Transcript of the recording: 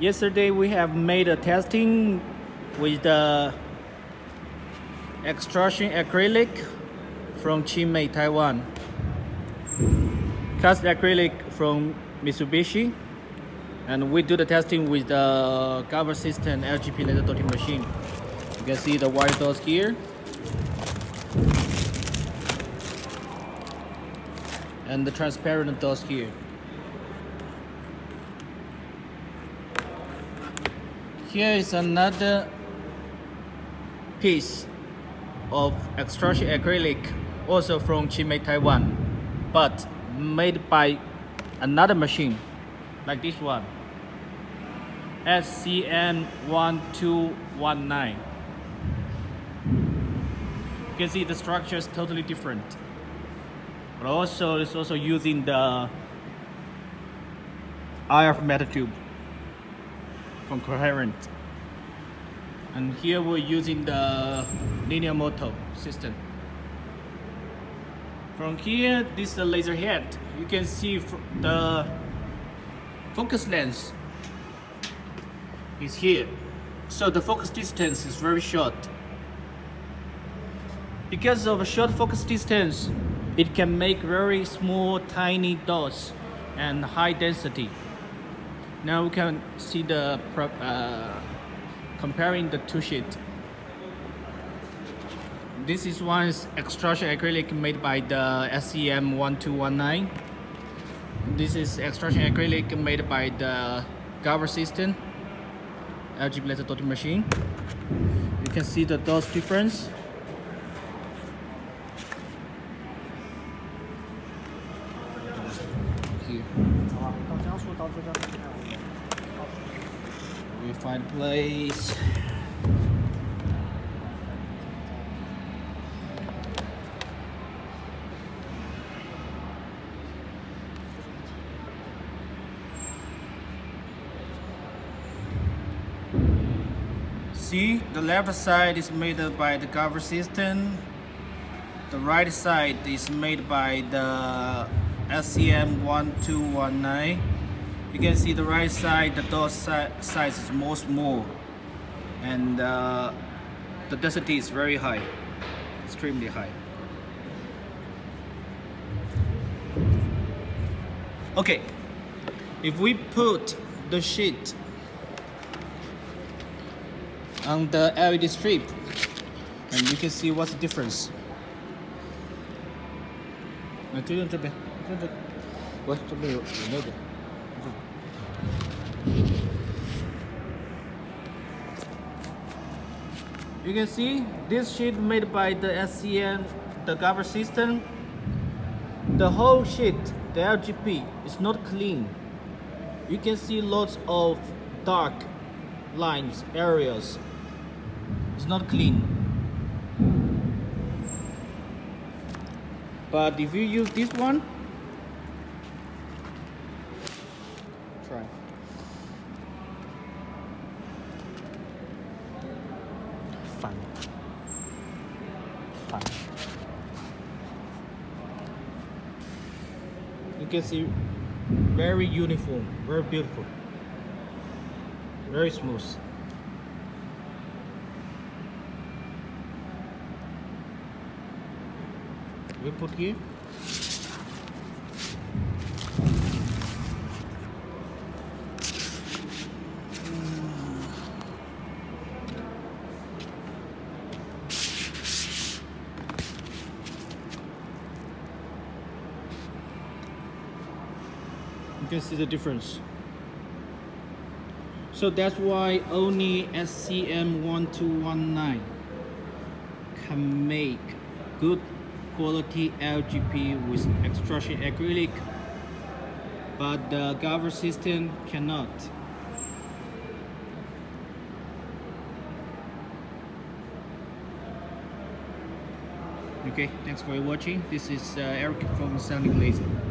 Yesterday we have made a testing with the extrusion acrylic from Chi Mei, Taiwan. Cast acrylic from Mitsubishi. And we do the testing with the galvo system LGP laser dotting machine. You can see the white dots here. And the transparent dots here. Here is another piece of extrusion acrylic also from Chi Mei, Taiwan but made by another machine like this one. SCM1219. you can see the structure is totally different. But also it's also using the RF metal tube from Coherent. And here we're using the linear motor system. From here, this is the laser head. You can see the focus lens is here. So the focus distance is very short. Because of a short focus distance, it can make very small tiny dots and high density. Now we can see the uh, comparing the two sheet. This is one is extrusion acrylic made by the SCM 1219. This is extrusion acrylic made by the galvo system LG laser dotting machine. You can see the dose difference. Here. We find place. See, the left side is made by the galvo system. The right side is made by the SCM 1219 you can see the right side the door si size is more small and uh, the density is very high extremely high okay if we put the sheet on the LED strip and you can see what's the difference 那就用这边， you can see this sheet made by the SCM, the galvo system. The whole sheet, the LGP, is not clean. You can see lots of dark lines, areas. It's not clean. But if you use this one, You can see very uniform, very beautiful, very smooth. We put here. You can see the difference. So that's why only SCM1219 can make good quality LGP with extrusion acrylic, but the galvo system cannot. Okay, thanks for watching. This is uh, Eric from Sunic Laser.